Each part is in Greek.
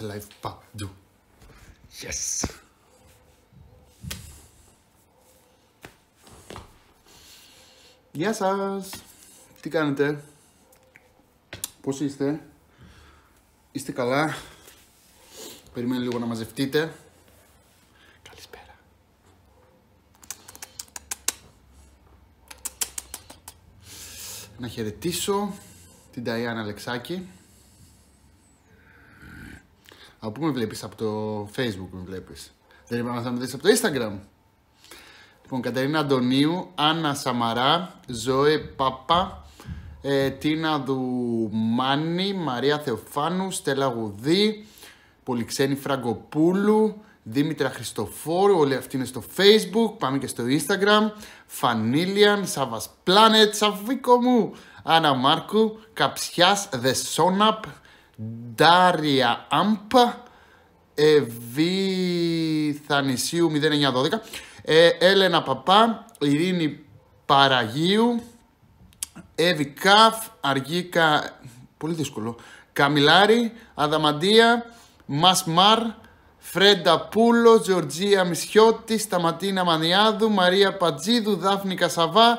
Είμαστε live παντού. Yes. Γεια σας. Τι κάνετε; Πώς είστε; Είστε καλά; Περιμένω λίγο να μαζευτείτε. Καλησπέρα. Να χαιρετήσω την Ταϊάννα Αλεξάκη. Από πού με βλέπεις, από το facebook με βλέπεις. Δεν είπαμε να με δεις από το instagram. Λοιπόν, Κατερίνα Αντωνίου, Άννα Σαμαρά, Ζωέ Πάπα, ε, Τίνα Δουμάνη, Μαρία Θεοφάνου, Στέλλα Γουδή, Πολυξένη Φραγκοπούλου, Δήμητρα Χριστοφόρου, όλοι αυτοί είναι στο facebook, πάμε και στο instagram, Φανίλιαν, Σάβας Planet, Σαββίκο μου, Άννα Μάρκου, Καψιάς, The Sonap, Ντάρια Αμπ, Εβί Θανησίου 0912, ε, Έλενα Παπά, Ειρήνη Παραγίου, Εύη Καφ, Αργίκα, πολύ δύσκολο, Καμιλάρη, Αδαμαντία, Μασμάρ, Φρέντα Πούλο, Τζορτζία Μισιώτη, Σταματίνα Μανιάδου, Μαρία Πατζίδου, Δάφνη Κασαβά,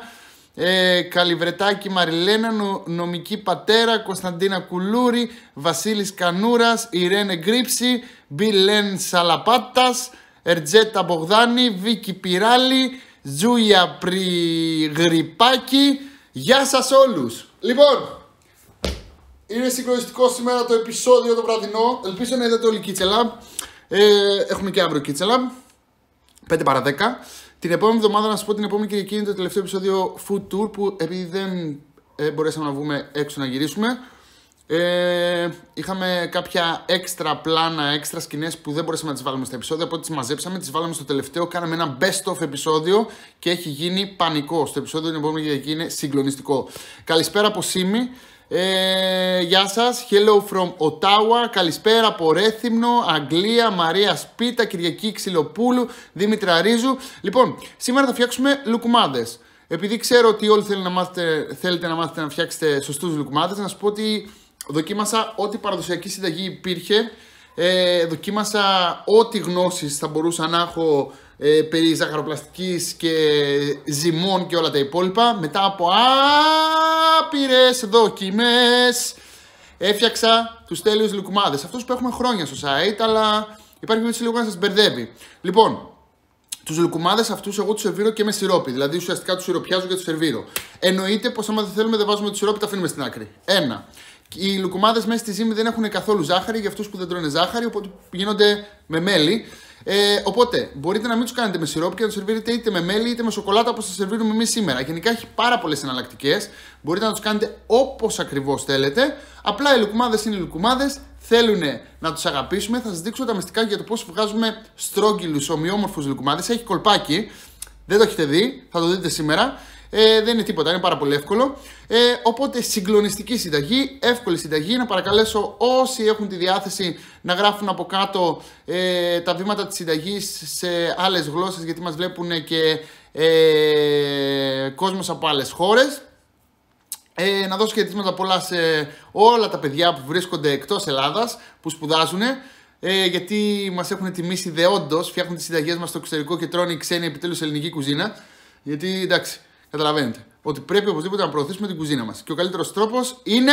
ε, Καλιβρετάκη Μαριλένα, νο, Νομική Πατέρα, Κωνσταντίνα Κουλούρη, Βασίλης Κανούρας, Ιρένε Γκρίψη, Μπιλέν Σαλαπάτας, Ερτζέτα Μπογδάνη, Βίκη Πυράλη, Ζούια Πριγρυπάκη. Γεια σας όλους! Λοιπόν, είναι συγκλονιστικό σήμερα το επεισόδιο το βραδινό. Ελπίζω να είδατε όλοι Κίτσελα. Ε, έχουμε και αύριο Κίτσελα. 5 παρα 10. Την επόμενη εβδομάδα, να σα πω την επόμενη Κυριακή είναι το τελευταίο επεισόδιο Food Tour που επειδή δεν ε, μπορέσαμε να βγούμε έξω να γυρίσουμε. Ε, είχαμε κάποια έξτρα πλάνα, έξτρα σκηνές που δεν μπορέσαμε να τις βάλουμε στα επεισόδια. Οπότε τις μαζέψαμε, τις βάλαμε στο τελευταίο. Κάναμε ένα best of επεισόδιο και έχει γίνει πανικό. Στο επεισόδιο την επόμενη Κυριακή είναι συγκλονιστικό. Καλησπέρα από Σίμη. Ε, γεια σας, hello from Ottawa, καλησπέρα από Ρέθυμνο, Αγγλία, Μαρία Σπίτα, Κυριακή Ξυλοπούλου, Δήμητρα Ρίζου. Λοιπόν, σήμερα θα φτιάξουμε λουκουμάδες. Επειδή ξέρω ότι όλοι θέλετε να μάθετε, θέλετε να μάθετε να φτιάξετε σωστούς λουκουμάδες, να σας πω ότι δοκίμασα ό,τι παραδοσιακή συνταγή υπήρχε. Ε, δοκίμασα ό,τι γνώσεις θα μπορούσα να έχω ε, περί ζαχαροπλαστικής και ζυμών και όλα τα υπόλοιπα. Μετά από άπειρες δοκιμές έφτιαξα τους τέλειους λουκουμάδες. Αυτούς που έχουμε χρόνια στο site, αλλά υπάρχει έτσι λίγο να σας μπερδεύει. Λοιπόν, τους λουκουμάδες αυτούς εγώ τους σερβίρω και με σιρόπι. Δηλαδή ουσιαστικά τους σιροπιάζω και τους σερβίρω. Εννοείται πως άμα δεν θέλουμε δεν βάζουμε το σιρόπι, τα αφήνουμε στην άκρη. Ένα. Οι λουκουμάδες μέσα στη ζύμη δεν έχουν καθόλου ζάχαρη για αυτούς που δεν τρώνε ζάχαρη, οπότε γίνονται με μέλι. Ε, οπότε μπορείτε να μην τους κάνετε με σιρόπι και να τους σερβίρετε είτε με μέλι είτε με σοκολάτα όπως τα σερβίρουμε εμείς σήμερα. Γενικά έχει πάρα πολλές εναλλακτικές. Μπορείτε να τους κάνετε όπως ακριβώς θέλετε. Απλά οι λουκουμάδες είναι λουκουμάδες. Θέλουν να τους αγαπήσουμε. Θα σας δείξω τα μυστικά για το πώς βγάζουμε στρόγγυλους, ομοιόμορφους λουκουμάδες. Έχει κολπάκι. Δεν το έχετε δει, θα το δείτε σήμερα. Ε, δεν είναι τίποτα, είναι πάρα πολύ εύκολο. Ε, οπότε συγκλονιστική συνταγή, εύκολη συνταγή. Να παρακαλέσω όσοι έχουν τη διάθεση να γράφουν από κάτω ε, τα βήματα της συνταγής σε άλλες γλώσσες γιατί μας βλέπουν και ε, κόσμος από άλλες χώρες. Ε, να δώσω χαιρετίσματα πολλά σε όλα τα παιδιά που βρίσκονται εκτός Ελλάδας, που σπουδάζουν. Ε, γιατί μας έχουν τιμήσει δεόντως, φτιάχνουν τις συνταγές μας στο εξωτερικό και τρώνε οι ξένοι επιτέλους ελληνική κουζίνα. Γιατί εντάξει, Καταλαβαίνετε. Ότι πρέπει οπωσδήποτε να προωθήσουμε την κουζίνα μας. Και ο καλύτερος τρόπος είναι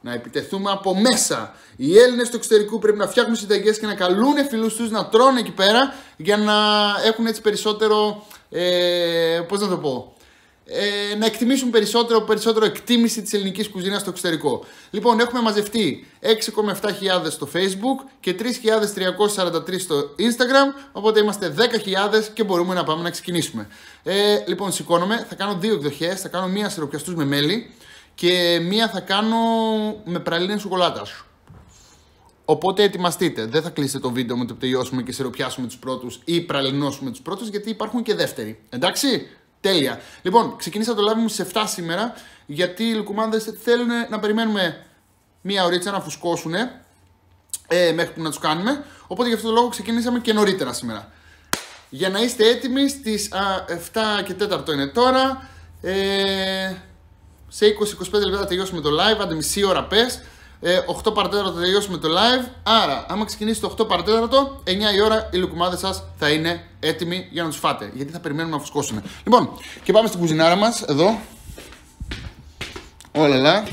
να επιτεθούμε από μέσα. Οι Έλληνες του εξωτερικού πρέπει να φτιάχνουν συνταγές και να καλούν φίλους τους να τρώνε εκεί πέρα για να έχουν έτσι περισσότερο. Ε, Πώς να το πω ε, να εκτιμήσουν περισσότερο, περισσότερο εκτίμηση της ελληνικής κουζίνας στο εξωτερικό. Λοιπόν, έχουμε μαζευτεί 6,7 στο facebook και 3.343 στο instagram, οπότε είμαστε 10.000 και μπορούμε να πάμε να ξεκινήσουμε. Ε, λοιπόν, σηκώνομαι, θα κάνω δύο εκδοχές. θα κάνω μία σιροπιαστούς με μέλι και μία θα κάνω με πραλίνη σοκολάτας. Οπότε ετοιμαστείτε. Δεν θα κλείσετε το βίντεο με το που τελειώσουμε και σιροπιάσουμε τους πρώτους ή πραλινώσουμε τους πρώτους, γιατί υπάρχουν και δεύτεροι. Εντάξει; Τέλεια. Λοιπόν, ξεκινήσα το live μου σε 7 σήμερα, γιατί οι λουκουμάδε θέλουν να περιμένουμε μία ωρίτσα να φουσκώσουν ε, μέχρι που να τους κάνουμε. Οπότε γι' αυτό το λόγο ξεκινήσαμε και νωρίτερα σήμερα. Για να είστε έτοιμοι στις 7 και 4 είναι τώρα. Ε, σε 20-25 λεπτά θα τελειώσουμε το live, άντε μισή ώρα πες. Ε, 8 παρατέταρτο τελειώσουμε το live. Άρα, άμα ξεκινήσει το 8 παρατέταρτο, 9 η ώρα οι λουκουμάδες σας θα είναι έτοιμοι για να τους φάτε. Γιατί θα περιμένουμε να φουσκώσουν. Λοιπόν, και πάμε στην κουζινάρα μας εδώ. Όλα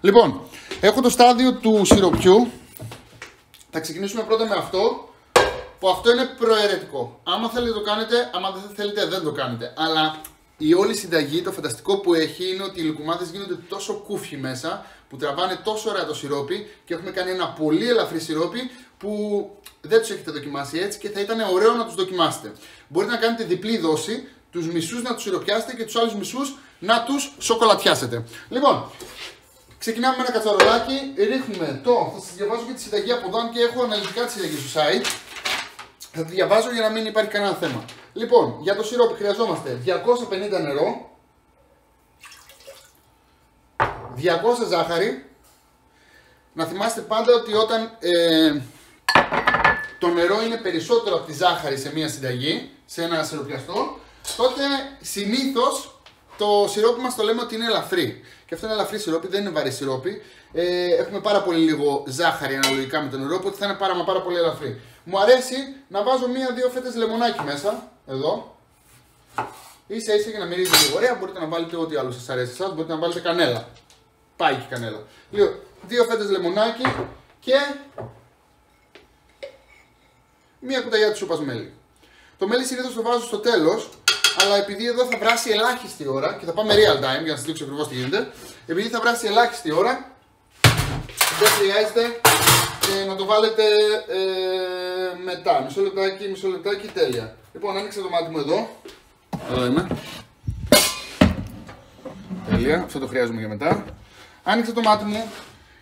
Λοιπόν, έχω το στάδιο του σιροπιού. Θα ξεκινήσουμε πρώτα με αυτό. Που αυτό είναι προαιρετικό. Άμα θέλετε το κάνετε, άμα δεν θέλετε δεν το κάνετε. Αλλά η όλη συνταγή, το φανταστικό που έχει είναι ότι οι λουκουμάδες γίνονται τόσο κούφιοι μέσα, που τραβάνε τόσο ωραία το σιρόπι και έχουμε κάνει ένα πολύ ελαφρύ σιρόπι που δεν τους έχετε δοκιμάσει έτσι και θα ήταν ωραίο να τους δοκιμάσετε. Μπορείτε να κάνετε διπλή δόση, τους μισούς να τους σιροπιάσετε και τους άλλους μισούς να τους σοκολατιάσετε. Λοιπόν, ξεκινάμε με ένα κατσαρολάκι, ρίχνουμε το. Θα σας διαβάζω και τη συνταγή από εδώ, και έχω αναλυτικά τη συνταγή στο site. Θα τη διαβάζω για να μην υπάρχει κανένα θέμα. Λοιπόν, για το σιρόπι χρειαζόμαστε 250 νερό, 200 ζάχαρη. Να θυμάστε πάντα ότι όταν ε, το νερό είναι περισσότερο από τη ζάχαρη σε μία συνταγή, σε ένα σιροπιαστό, τότε συνήθως το σιρόπι μας το λέμε ότι είναι ελαφρύ. Και αυτό είναι ελαφρύ σιρόπι, δεν είναι βαρύ σιρόπι. Ε, έχουμε πάρα πολύ λίγο ζάχαρη αναλογικά με το νερό, οπότε θα είναι πάρα, πάρα πολύ ελαφρύ. Μου αρέσει να βάζω μία-δύο φέτες λεμονάκι μέσα, εδώ. Ίσα ίσα για να μυρίζεις λίγο ωραία, μπορείτε να βάλετε ό,τι άλλο σας αρέσει εσάς, μπορείτε να βάλετε κανέλα. Πάει και κανέλα. Λίγο, δύο φέτες λεμονάκι και μία κουταλιά της σούπας μέλι. Το μέλι συνήθως το βάζω στο τέλος, αλλά επειδή εδώ θα βράσει ελάχιστη ώρα και θα πάμε real time για να σας δείξω ακριβώς τι γίνεται, επειδή θα βράσει ελάχιστη ώρα, δεν χρειάζεται ε, να το βάλετε ε, μετά. Μισό λεπτάκι, μισό λεπτάκι, τέλεια. Λοιπόν, άνοιξε το μάτι μου εδώ. Εδώ είμαι. Τέλεια, αυτό το χρειάζομαι για μετά. Άνοιξε το μάτι μου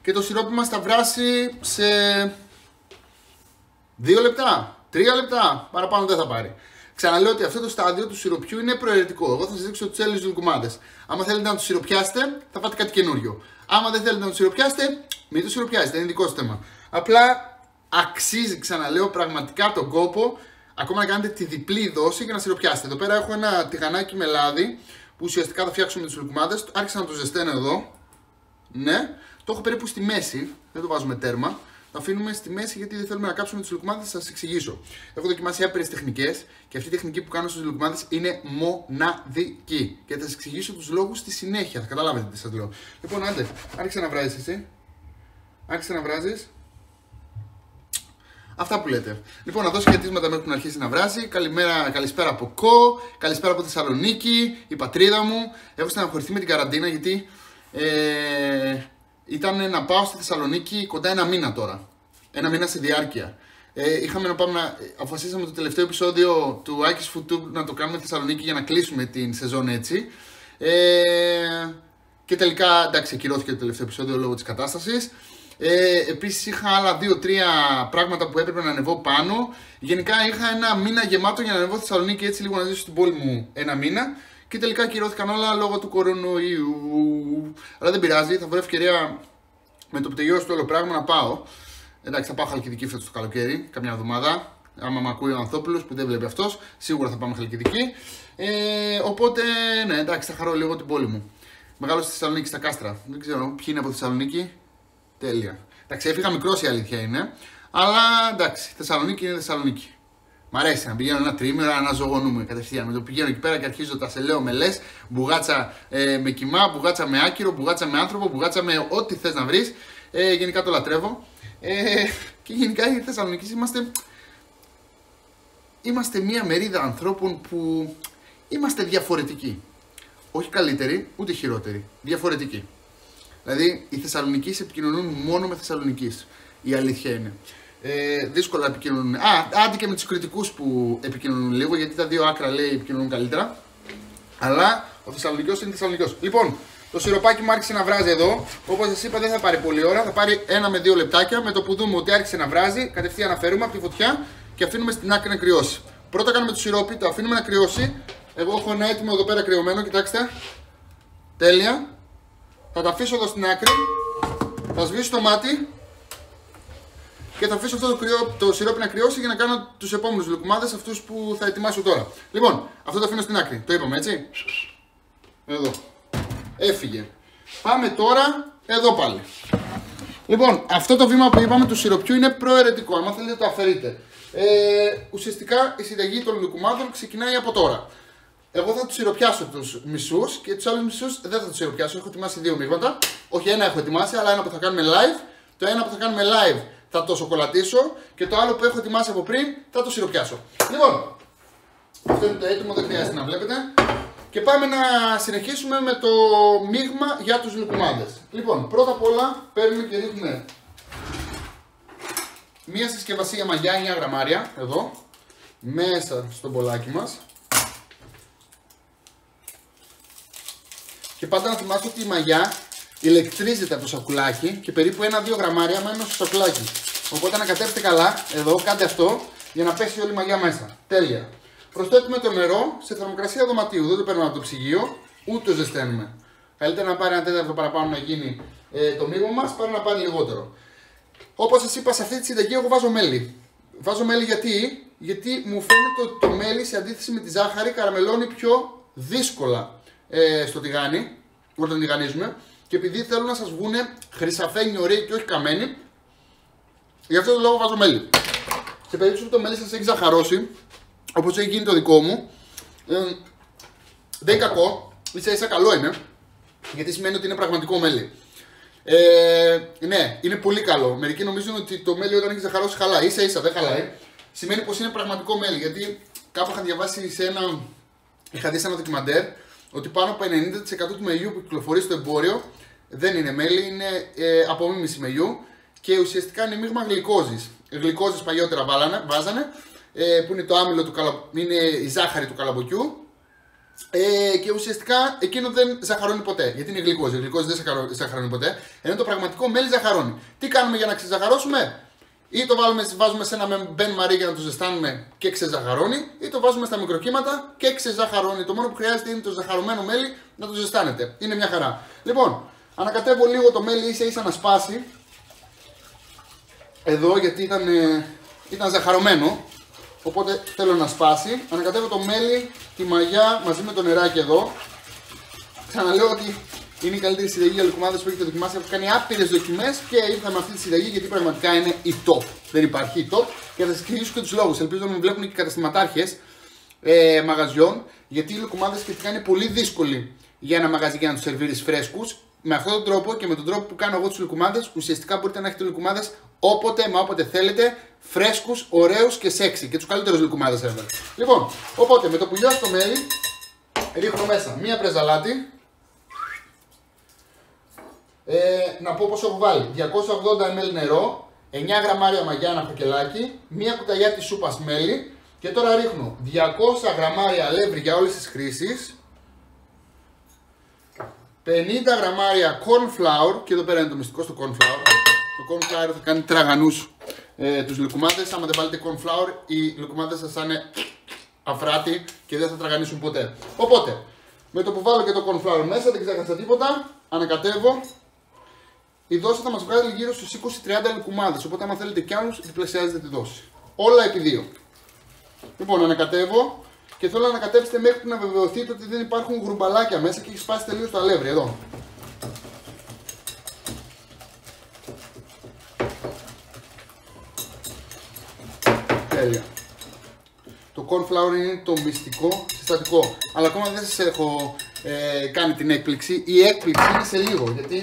και το σιρόπι μας θα βράσει σε 2 λεπτά, 3 λεπτά, παραπάνω δεν θα πάρει. Ξαναλέω ότι αυτό το στάδιο του σιροπιού είναι προαιρετικό. Εγώ θα σας δείξω του άλλου λουκουμάδε. Άμα θέλετε να τους σιροπιάσετε, θα φάτε κάτι καινούριο. Άμα δεν θέλετε να τους σιροπιάσετε, μην τους σιροπιάσετε, είναι δικό σας θέμα. Απλά αξίζει, ξαναλέω, πραγματικά τον κόπο ακόμα να κάνετε τη διπλή δόση για να σιροπιάσετε. Εδώ πέρα έχω ένα τηγανάκι με λάδι που ουσιαστικά θα φτιάξουμε τις λουκουμάδε. Άρχισα να το ζεσταίνω εδώ. Ναι, το έχω περίπου στη μέση, δεν το βάζουμε τέρμα. Το αφήνουμε στη μέση γιατί δεν θέλουμε να κάψουμε τις λουκουμάδε. Θα σας εξηγήσω. Έχω δοκιμάσει άπειρες τεχνικές και αυτή η τεχνική που κάνω στου λουκουμάδε είναι μοναδική. Και θα σας εξηγήσω τους λόγους στη συνέχεια. Θα καταλάβετε τι σας λέω. Λοιπόν, άντε, άρχισε να βράζεις εσύ. Άρχισε να βράζεις. Αυτά που λέτε. Λοιπόν, να δώσω χαιρετίσματα μέχρι να αρχίσει να βράζει. Καλημέρα, καλησπέρα από Κο, καλησπέρα από Θεσσαλονίκη, η πατρίδα μου. Έχω στεναχωρηθεί με την καραντίνα γιατί ε, ήταν να πάω στη Θεσσαλονίκη κοντά ένα μήνα τώρα. Ένα μήνα σε διάρκεια. Ε, είχαμε να πάμε να. Αποφασίσαμε το τελευταίο επεισόδιο του Άκης Food να το κάνουμε στη Θεσσαλονίκη για να κλείσουμε την σεζόν έτσι. Ε, και τελικά εντάξει, ακυρώθηκε το τελευταίο επεισόδιο λόγω της κατάστασης. Ε, Επίσης είχα άλλα 2-3 πράγματα που έπρεπε να ανεβώ πάνω. Γενικά είχα ένα μήνα γεμάτο για να ανεβώ στη Θεσσαλονίκη έτσι λίγο να ζήσω στην πόλη μου ένα μήνα. Και τελικά ακυρώθηκαν όλα λόγω του κορονοϊού. Αλλά δεν πειράζει, θα βρω ευκαιρία με το που τελειώσει το όλο πράγμα να πάω. Εντάξει, θα πάω χαλκιδική φέτος το καλοκαίρι, καμιά εβδομάδα. Άμα με ακούει ο Ανθόπουλος που δεν βλέπει αυτός, σίγουρα θα πάμε χαλκιδική. Ε, οπότε, ναι, εντάξει, θα χαρώ λίγο την πόλη μου. Μεγάλο στη Θεσσαλονίκη στα κάστρα. Δεν ξέρω ποιοι είναι από Θεσσαλονίκη. Τέλεια. Εντάξει, έφυγα μικρός η αλήθεια είναι. Αλλά εντάξει, Θεσσαλονίκη είναι Θεσσαλονίκη. Μ' αρέσει να πηγαίνω ένα τρίμηνο να ζωγονούμε κατευθείαν. Με το πηγαίνω εκεί πέρα και αρχίζω τα σε λέω με λες, μπουγάτσα ε, με κοιμά, μπουγάτσα με άκυρο, μπουγάτσα με άνθρωπο, μπουγάτσα με ό,τι θες να βρεις. Ε, γενικά το λατρεύω. Ε, και γενικά οι Θεσσαλονίκη είμαστε. Είμαστε μια μερίδα ανθρώπων που είμαστε διαφορετικοί. Όχι καλύτεροι, ούτε χειρότεροι. Διαφορετικοί. Δηλαδή, οι Θεσσαλονικοί επικοινωνούν μόνο με Θεσσαλονική. Η αλήθεια είναι ε, δύσκολα επικοινωνούν. Α, άντε και με τους κριτικούς που επικοινωνούν λίγο, γιατί τα δύο άκρα λέει επικοινωνούν καλύτερα. Αλλά ο Θεσσαλονικό είναι Θεσσαλονικό. Λοιπόν, το σιροπάκι μου άρχισε να βράζει εδώ. Όπως σας είπα, δεν θα πάρει πολύ ώρα, θα πάρει ένα με δύο λεπτάκια. Με το που δούμε ότι άρχισε να βράζει, κατευθείαν αφαιρούμε από τη φωτιά και αφήνουμε στην άκρη να κρυώσει. Πρώτα κάνουμε το σιρόπι, το αφήνουμε να κρυώσει. Εγώ έχω ένα έτοιμο εδώ πέρα κρυωμένο, κοιτάξτε. Τέλεια. Θα τα αφήσω εδώ στην άκρη. Θα σβήσω το μάτι και θα αφήσω αυτό το, κρυό, το σιρόπι να κρυώσει για να κάνω τους επόμενους λουκουμάδες, αυτούς που θα ετοιμάσω τώρα. Λοιπόν, αυτό το αφήνω στην άκρη. Το είπαμε έτσι; Εδώ. Έφυγε. Πάμε τώρα εδώ πάλι. Λοιπόν, αυτό το βήμα που είπαμε του σιροπιού είναι προαιρετικό. Αν θέλετε το αφαιρείτε. Ε, ουσιαστικά η συνταγή των λουκουμάδων ξεκινάει από τώρα. Εγώ θα τους σιροπιάσω τους μισούς και τους άλλους μισούς δεν θα τους σιροπιάσω. Έχω ετοιμάσει δύο μείγματα. Όχι ένα έχω ετοιμάσει, αλλά ένα που θα κάνουμε live. Το ένα που θα κάνουμε live θα το σοκολατήσω και το άλλο που έχω ετοιμάσει από πριν θα το σιροπιάσω. Λοιπόν, αυτό είναι το έτοιμο, δεν χρειάζεται να βλέπετε. Και πάμε να συνεχίσουμε με το μείγμα για τους λουκουμάδες. Λοιπόν, πρώτα απ' όλα παίρνουμε και ρίχνουμε μία συσκευασία μαγιά 9 γραμμάρια, εδώ, μέσα στο μπολάκι μας. Και πάντα να θυμάστε ότι η μαγιά ηλεκτρίζεται από το σακουλάκι και περίπου 1-2 γραμμάρια μένουν στο σακουλάκι. Οπότε ανακατέψτε καλά, εδώ, κάντε αυτό για να πέσει όλη η μαγιά μέσα. Τέλεια. Προσθέτουμε το νερό σε θερμοκρασία δωματίου. Δεν το παίρνουμε από το ψυγείο, ούτε το ζεσταίνουμε. Καλύτερα να πάρει ένα τέταρτο παραπάνω να γίνει ε, το μείγμα μας παρά να πάρει λιγότερο. Όπως σας είπα, σε αυτή τη συνταγή εγώ βάζω μέλι. Βάζω μέλι γιατί, γιατί μου φαίνεται ότι το μέλι σε αντίθεση με τη ζάχαρη καραμελώνει πιο δύσκολα ε, στο τηγάνι όταν τηγανίζουμε. Και επειδή θέλω να σας βγουν χρυσαφένοι ωραίοι και όχι καμένοι, γι' αυτό το λόγο βάζω μέλι. Σε περίπτωση που το μέλι σας έχει ζαχαρώσει, όπως έχει γίνει το δικό μου, ε, δεν είναι κακό, ίσα ίσα καλό είναι, γιατί σημαίνει ότι είναι πραγματικό μέλι. Ε, ναι, είναι πολύ καλό. Μερικοί νομίζουν ότι το μέλι όταν έχει ζαχαρώσει χαλάει. σα ίσα δεν χαλάει. Σημαίνει πως είναι πραγματικό μέλι. Γιατί κάπου είχα διαβάσει σε ένα. Είχα δει σε ένα ντοκιμαντέρ ότι πάνω από 90% του μελιού που κυκλοφορεί στο εμπόριο δεν είναι μέλι, είναι ε, απομίμηση μελιού και ουσιαστικά είναι μείγμα γλυκόζης. Γλυκόζης παλιότερα βάλανε, βάζανε, ε, που είναι το άμυλο του καλα... είναι η ζάχαρη του καλαμποκιού ε, και ουσιαστικά εκείνο δεν ζαχαρώνει ποτέ. Γιατί είναι γλυκόζη. Η γλυκόζη δεν ζαχαρώνει ποτέ. Ενώ το πραγματικό μέλι ζαχαρώνει. Τι κάνουμε για να ξεζαχαρώσουμε, ή το βάλουμε, βάζουμε σε ένα μπεν μαρί για να το ζεστάνουμε και ξεζαχαρώνει, ή το βάζουμε στα μικροκύματα και ξεζαχαρώνει. Το μόνο που χρειάζεται είναι το ζαχαρωμένο μέλι να το ζεστάνετε. Είναι μια χαρά. Λοιπόν, ανακατεύω λίγο το μέλι ίσα ίσα να σπάσει. Εδώ γιατί ήταν, ε, ήταν ζαχαρωμένο. Οπότε θέλω να σπάσει. Ανακατεύω το μέλι, τη μαγιά μαζί με το νεράκι εδώ. Ξαναλέω ότι είναι η καλύτερη συνταγή για λουκουμάδε που έχετε δοκιμάσει. Έχω κάνει άπειρες δοκιμές και ήρθα με αυτή τη συνταγή γιατί πραγματικά είναι η top. Δεν υπάρχει η top και θα σας εξηγήσω και τους λόγους. Ελπίζω να με βλέπουν και καταστηματάρχες ε, μαγαζιών γιατί οι λουκουμάδε σχετικά είναι πολύ δύσκολοι για ένα μαγαζί για να τους σερβίρεις φρέσκους. Με αυτόν τον τρόπο και με τον τρόπο που κάνω εγώ τους λουκουμάδε, ουσιαστικά μπορείτε να έχετε λουκουμάδε όποτε μα όποτε θέλετε, φρέσκους, ωραίους και σεξy. Και τους καλύτερους λουκουμάδε έβαλα. Λοιπόν, οπότε με το που λιώσει το μέλι, ρίχνω μέσα μία πρεζαλάτη. Ε, να πω πως έχω βάλει 280 ml νερό, 9 γραμμάρια μαγιά ένα φακελάκι, μία κουταλιά της σούπας μέλι και τώρα ρίχνω 200 γραμμάρια αλεύρι για όλες τις χρήσεις, 50 γραμμάρια corn flour και εδώ πέρα είναι το μυστικό στο corn flour. Το corn flour θα κάνει τραγανούς ε, τους λουκουμάδες. Άμα δεν βάλετε corn flour, οι λουκουμάδες σας θα είναι αφράτη και δεν θα τραγανίσουν ποτέ. Οπότε, με το που βάλω και το corn flour μέσα, δεν ξέχασα τίποτα, ανακατεύω. Η δόση θα μας βγάλει γύρω στους 20-30 λουκουμάδες, οπότε άμα θέλετε κι άλλους, διπλασιάζετε τη δόση. Όλα επί δύο. Λοιπόν, ανακατεύω και θέλω να ανακατέψετε μέχρι να βεβαιωθείτε ότι δεν υπάρχουν γρουμπαλάκια μέσα και έχει σπάσει τελείως το αλεύρι εδώ. Τέλεια. Το corn flour είναι το μυστικό συστατικό. Αλλά ακόμα δεν σας έχω ε, κάνει την έκπληξη. Η έκπληξη είναι σε λίγο. Γιατί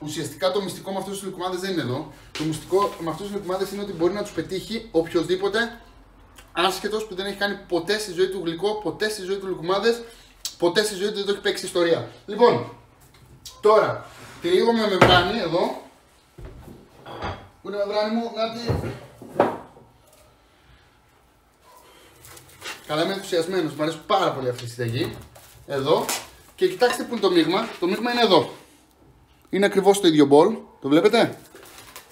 ουσιαστικά το μυστικό με αυτούς τους λουκουμάδε δεν είναι εδώ. Το μυστικό με αυτούς τους λουκουμάδε είναι ότι μπορεί να τους πετύχει οποιοδήποτε άσχετος που δεν έχει κάνει ποτέ στη ζωή του γλυκό, ποτέ στη ζωή του λουκουμάδε, ποτέ στη ζωή του δεν το έχει παίξει ιστορία. Λοιπόν, τώρα τυλίγω με μεμβράνη εδώ. Πού είναι η μεμβράνη μου, να τη. Καλά, είμαι ενθουσιασμένος. Μου αρέσει πάρα πολύ αυτή η συνταγή. Εδώ. Και κοιτάξτε που είναι το μείγμα. Το μείγμα είναι εδώ. Είναι ακριβώς το ίδιο μπολ. Το βλέπετε;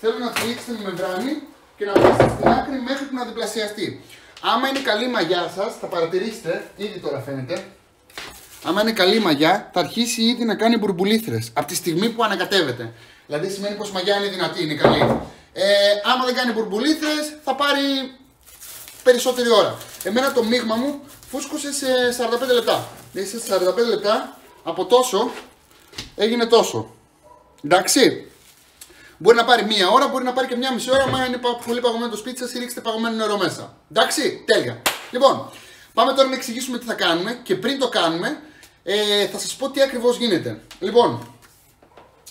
Θέλω να τυλίξετε με μεμβράνη και να βάλετε στην άκρη μέχρι που να διπλασιαστεί. Άμα είναι καλή μαγιά σας, θα παρατηρήσετε, ήδη τώρα φαίνεται, άμα είναι καλή μαγιά, θα αρχίσει ήδη να κάνει μπουρμπουλήθρες από τη στιγμή που ανακατεύεται. Δηλαδή σημαίνει πως η μαγιά είναι δυνατή, είναι καλή. Ε, άμα δεν κάνει μπουρμπουλήθρες, θα πάρει περισσότερη ώρα. Εμένα το μείγμα μου φούσκωσε σε 45 λεπτά. Δηλαδή σε 45 λεπτά από τόσο έγινε τόσο. Εντάξει. Μπορεί να πάρει μία ώρα, μπορεί να πάρει και μία μισή ώρα. Μα είναι πολύ παγωμένο το σπίτι σας ή ρίξετε παγωμένο νερό μέσα. Εντάξει, τέλεια. Λοιπόν, πάμε τώρα να εξηγήσουμε τι θα κάνουμε και πριν το κάνουμε ε, θα σας πω τι ακριβώς γίνεται. Λοιπόν,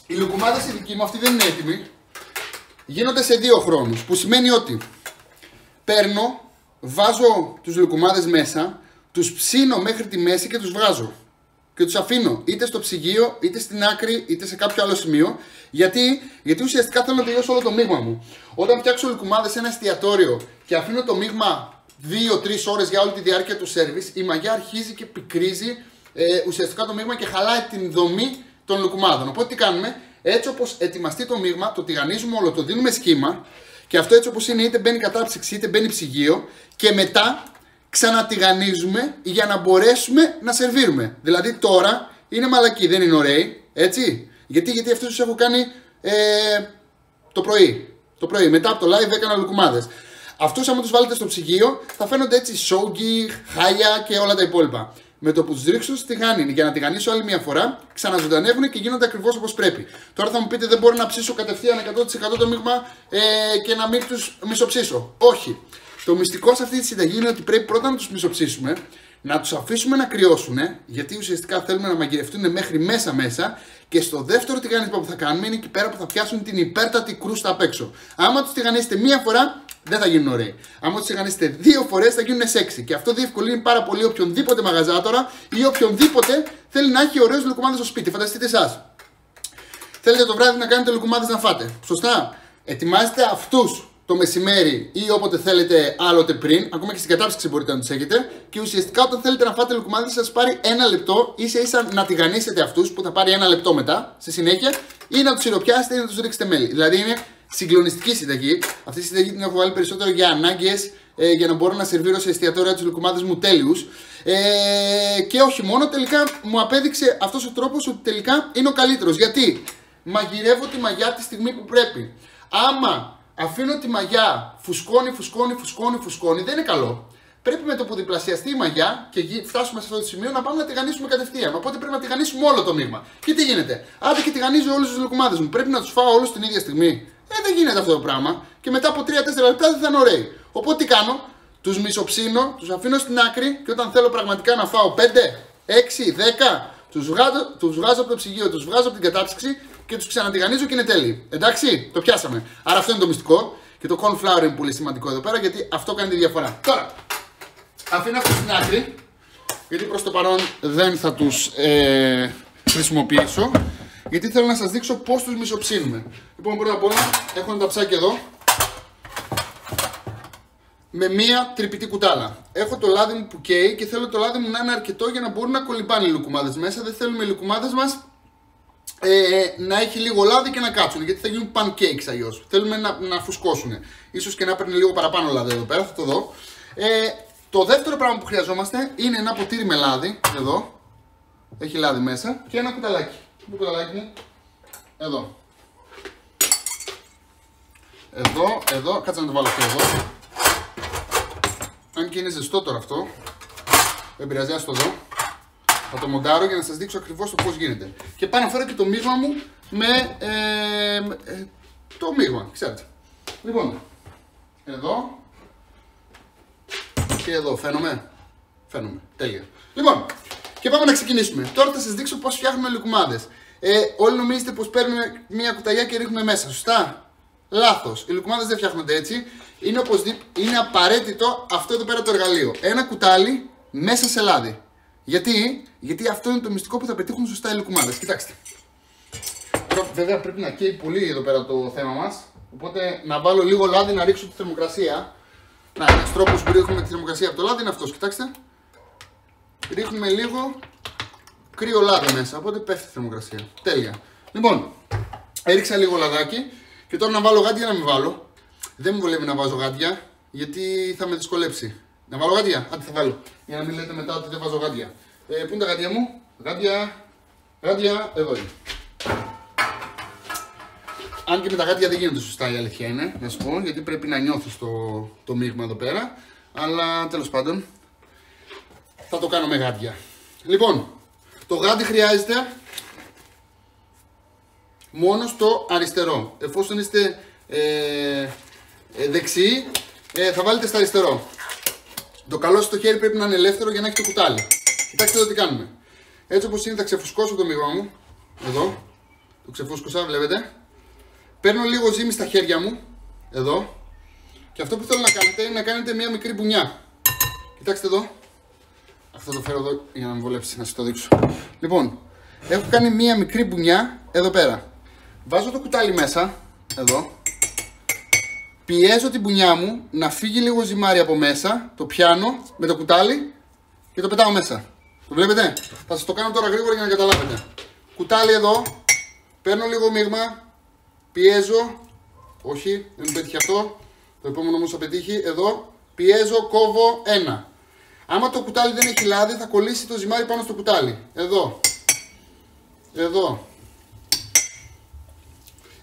οι λουκουμάδες οι δικοί μου, αυτοί δεν είναι έτοιμοι. Γίνονται σε δύο χρόνους. Που σημαίνει ότι παίρνω, βάζω τους λουκουμάδες μέσα, τους ψήνω μέχρι τη μέση και τους βγάζω και τους αφήνω είτε στο ψυγείο, είτε στην άκρη, είτε σε κάποιο άλλο σημείο. Γιατί, γιατί ουσιαστικά θέλω να τελειώσω όλο το μείγμα μου. Όταν φτιάξω λουκουμάδες σε ένα εστιατόριο και αφήνω το μείγμα 2-3 ώρες για όλη τη διάρκεια του σερβις, η μαγιά αρχίζει και πικρίζει ε, ουσιαστικά το μείγμα και χαλάει την δομή των λουκουμάδων. Οπότε τι κάνουμε, έτσι όπως ετοιμαστεί το μείγμα, το τηγανίζουμε όλο, το δίνουμε σχήμα και αυτό έτσι όπως είναι, είτε μπαίνει κατάψυξη είτε μπαίνει ψυγείο και μετά ξανατηγανίζουμε για να μπορέσουμε να σερβίρουμε. Δηλαδή τώρα είναι μαλακή, δεν είναι ωραίοι, έτσι. Γιατί, γιατί αυτούς τους έχω κάνει ε, το πρωί. Το πρωί, μετά από το live έκανα λουκουμάδες. Αυτούς άμα τους βάλετε στο ψυγείο θα φαίνονται έτσι σόγκι, χάλια και όλα τα υπόλοιπα. Με το που τους ρίξω στη τηγάνι για να τηγανίσω άλλη μια φορά, ξαναζωντανεύουν και γίνονται ακριβώς όπως πρέπει. Τώρα θα μου πείτε δεν μπορώ να ψήσω κατευθείαν 100% το μείγμα ε, και να μην τους μισοψήσω. Όχι. Το μυστικό σε αυτή τη συνταγή είναι ότι πρέπει πρώτα να τους μισοψήσουμε, να τους αφήσουμε να κρυώσουν, γιατί ουσιαστικά θέλουμε να μαγειρευτούν μέχρι μέσα μέσα. Και στο δεύτερο τηγάνισμα που θα κάνουμε είναι εκεί πέρα που θα πιάσουν την υπέρτατη κρούστα απ' έξω. Άμα τους τηγανίσετε μία φορά, δεν θα γίνουν ωραίοι. Άμα τους τηγανίσετε δύο φορές, θα γίνουν σεξι. Και αυτό διευκολύνει πάρα πολύ οποιονδήποτε μαγαζάτορα ή οποιονδήποτε θέλει να έχει ωραίους λουκουμάδες στο σπίτι. Φανταστείτε εσάς. Θέλετε το βράδυ να κάνετε λουκουμάδες να φάτε. Σωστά. Ετοιμάζετε αυτούς το μεσημέρι ή όποτε θέλετε άλλοτε πριν, ακόμα και στην κατάψυξη μπορείτε να τους έχετε. Και ουσιαστικά όταν θέλετε να φάτε λουκουμάδι, θα σας πάρει ένα λεπτό, ίσα ίσα να τηγανίσετε αυτούς που θα πάρει ένα λεπτό μετά, στη συνέχεια, ή να τους σιροπιάσετε ή να τους ρίξετε μέλι. Δηλαδή είναι συγκλονιστική συνταγή. Αυτή τη συνταγή την έχω βάλει περισσότερο για ανάγκες, ε, για να μπορώ να σερβίρω σε εστιατόρια τους λουκουμάδες μου τέλειους. Ε, και όχι μόνο, τελικά μου απέδειξε αυτός ο τρόπος ότι τελικά είναι ο καλύτερος. Γιατί μαγειρεύω τη μαγιά τη στιγμή που πρέπει. Άμα αφήνω τη μαγιά, φουσκώνει, φουσκώνει, φουσκώνει, φουσκώνει, δεν είναι καλό. Πρέπει με το που διπλασιαστεί η μαγιά και φτάσουμε σε αυτό το σημείο να πάμε να τηγανίσουμε κατευθείαν. Οπότε πρέπει να τηγανίσουμε όλο το μείγμα. Και τι γίνεται, άντε και τηγανίζω όλους τους λουκουμάδες μου. Πρέπει να τους φάω όλους την ίδια στιγμή. Ε, δεν γίνεται αυτό το πράγμα. Και μετά από 3-4 λεπτά δεν θα είναι ωραίοι. Οπότε τι κάνω, τους μισοψίνω, τους αφήνω στην άκρη και όταν θέλω πραγματικά να φάω 5, 6, 10, τους βγάζω, τους βγάζω από το ψυγείο, τους βγάζω από την κατάψυξη και τους ξανατηγανίζω και είναι τέλειοι. Εντάξει, το πιάσαμε. Άρα αυτό είναι το μυστικό. Και το corn flour είναι πολύ σημαντικό εδώ πέρα γιατί αυτό κάνει τη διαφορά. Τώρα, αφήνω αυτό στην άκρη. Γιατί προς το παρόν δεν θα τους ε, χρησιμοποιήσω. Γιατί θέλω να σας δείξω πώς τους μισοψύνουμε. Λοιπόν, πρώτα απ' όλα έχω ένα ταψάκι εδώ. Με μία τρυπητή κουτάλα. Έχω το λάδι μου που καίει και θέλω το λάδι μου να είναι αρκετό για να μπορούν να κολυμπάνε οι λουκουμάδες μέσα. Δεν θέλουμε οι λουκουμάδες μας ε, να έχει λίγο λάδι και να κάτσουν. Γιατί θα γίνουν pancakes αλλιώς. Θέλουμε να, να φουσκώσουν. σω και να παίρνει λίγο παραπάνω λάδι εδώ πέρα, θα το δω. Ε, το δεύτερο πράγμα που χρειαζόμαστε είναι ένα ποτήρι με λάδι. Εδώ. Έχει λάδι μέσα. Και ένα κουταλάκι. Το κουταλάκι μου. Εδώ. Εδώ, εδώ. Κάτσε να το βάλω αυτό εδώ. Αν και είναι ζεστό τώρα αυτό. Δεν πειράζει, το δω. Θα το μοντάρω για να σας δείξω ακριβώς το πώς γίνεται. Και πάνω φέρω και το μείγμα μου με ε, ε, το μείγμα, ξέρετε. Λοιπόν, εδώ και εδώ φαίνομαι; Φαίνομαι, τέλεια. Λοιπόν, και πάμε να ξεκινήσουμε. Τώρα θα σας δείξω πώς φτιάχνουμε λουκουμάδες. Ε, όλοι νομίζετε πως παίρνουμε μια κουταλιά και ρίχνουμε μέσα, σωστά; Λάθος. Οι λουκουμάδες δεν φτιάχνονται έτσι. Είναι, είναι απαραίτητο αυτό εδώ πέρα το εργαλείο. Ένα κουτάλι μέσα σε λάδι. Γιατί, γιατί αυτό είναι το μυστικό που θα πετύχουν σωστά οι λουκουμάδε. Κοιτάξτε. Τώρα, βέβαια πρέπει να καίει πολύ εδώ πέρα το θέμα μας. Οπότε να βάλω λίγο λάδι να ρίξω τη θερμοκρασία. Να, ένας τρόπος που ρίχνουμε τη θερμοκρασία από το λάδι είναι αυτός. Κοιτάξτε. Ρίχνουμε λίγο κρύο λάδι μέσα. Οπότε πέφτει η θερμοκρασία. Τέλεια. Λοιπόν, έριξα λίγο λαδάκι και τώρα να βάλω γάντια να μην βάλω. Δεν μου βολεύει να βάζω γάντια γιατί θα με δυσκολέψει. Να βάλω γάντια; Άντε θα βάλω. Για να μην λέτε μετά ότι δεν βάζω γάντια. Ε, πού είναι τα γάντια μου; Γάντια. Γάντια. Εδώ είναι. Αν και με τα γάντια δεν γίνεται σωστά η αλήθεια είναι, να σου πω, γιατί πρέπει να νιώθεις το, το μείγμα εδώ πέρα. Αλλά τέλος πάντων θα το κάνω με γάντια. Λοιπόν, το γάντι χρειάζεται μόνο στο αριστερό. Εφόσον είστε ε, ε, δεξιοί, ε, θα βάλετε στο αριστερό. Το καλό στο χέρι πρέπει να είναι ελεύθερο για να έχει το κουτάλι. Κοιτάξτε εδώ τι κάνουμε. Έτσι όπως είναι θα ξεφουσκώσω το μυγό μου. Εδώ. Το ξεφούσκωσα, βλέπετε. Παίρνω λίγο ζύμη στα χέρια μου. Εδώ. Και αυτό που θέλω να κάνετε είναι να κάνετε μια μικρή μπουνιά. Κοιτάξτε εδώ. Αυτό το φέρω εδώ για να με βολέψει, να σας το δείξω. Λοιπόν, έχω κάνει μια μικρή μπουνιά εδώ πέρα. Βάζω το κουτάλι μέσα, εδώ. Πιέζω την μπουνιά μου να φύγει λίγο ζυμάρι από μέσα. Το πιάνω με το κουτάλι και το πετάω μέσα. Το βλέπετε; Θα σας το κάνω τώρα γρήγορα για να καταλάβετε. Κουτάλι εδώ. Παίρνω λίγο μείγμα. Πιέζω. Όχι, δεν μου πέτυχε αυτό. Το επόμενο όμως θα πετύχει. Εδώ. Πιέζω, κόβω ένα. Άμα το κουτάλι δεν έχει λάδι, θα κολλήσει το ζυμάρι πάνω στο κουτάλι. Εδώ. Εδώ.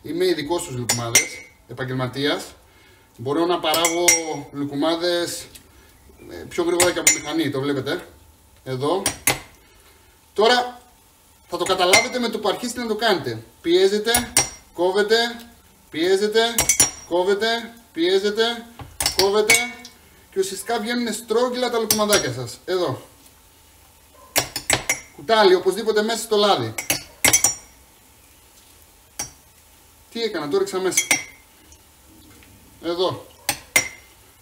Είμαι ειδικός στους λουκουμάδες, επαγγελματίας. Μπορώ να παράγω λουκουμάδες ε, πιο γρήγορα και από μηχανή, το βλέπετε. Εδώ. Τώρα θα το καταλάβετε με το που αρχίσετε να το κάνετε. Πιέζετε, κόβετε, πιέζετε, κόβετε, πιέζετε, κόβετε και ουσιαστικά βγαίνουν στρόγγυλα τα λουκουμαδάκια σας. Εδώ. Κουτάλι, οπωσδήποτε μέσα στο λάδι. Τι έκανα, το έριξα μέσα. Εδώ.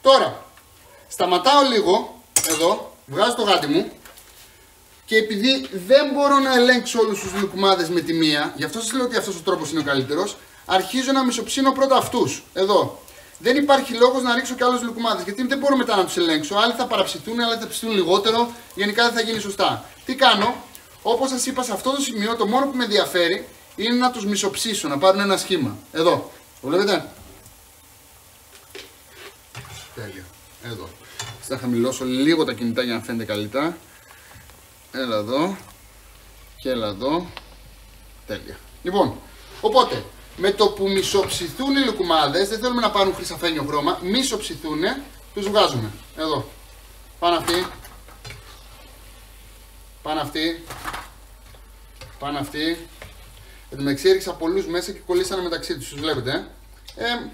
Τώρα, σταματάω λίγο, εδώ, βγάζω το γάτι μου και επειδή δεν μπορώ να ελέγξω όλους τους λουκουμάδες με τη μία, γι' αυτό σας λέω ότι αυτός ο τρόπος είναι ο καλύτερος, αρχίζω να μισοψύνω πρώτα αυτούς, εδώ. Δεν υπάρχει λόγος να ρίξω και άλλους λουκουμάδες. Γιατί δεν μπορώ μετά να τους ελέγξω. Άλλοι θα παραψηθούν, άλλοι θα ψηθούν λιγότερο. Γενικά δεν θα γίνει σωστά. Τι κάνω, όπως σας είπα σε αυτό το σημείο, το μόνο που με ενδιαφέρει είναι να τους μισοψήσω, να πάρουν ένα σχήμα. Εδώ. Το βλέπετε; Τέλεια. Εδώ. Θα χαμηλώσω λίγο τα κινητά για να φαίνεται καλύτερα. Έλα εδώ. Και έλα εδώ. Τέλεια. Λοιπόν, οπότε με το που μισοψηθούν οι λουκουμάδες, δεν θέλουμε να πάρουν χρυσαφένιο χρώμα, μισοψηθούν, τους βγάζουμε. Εδώ. Πάνε αυτοί. Πάνε αυτοί. Πάνε αυτοί. Εν τω μεταξύ έριξα πολλούς μέσα και κολλήσανε μεταξύ τους, τους βλέπετε. Ε, ε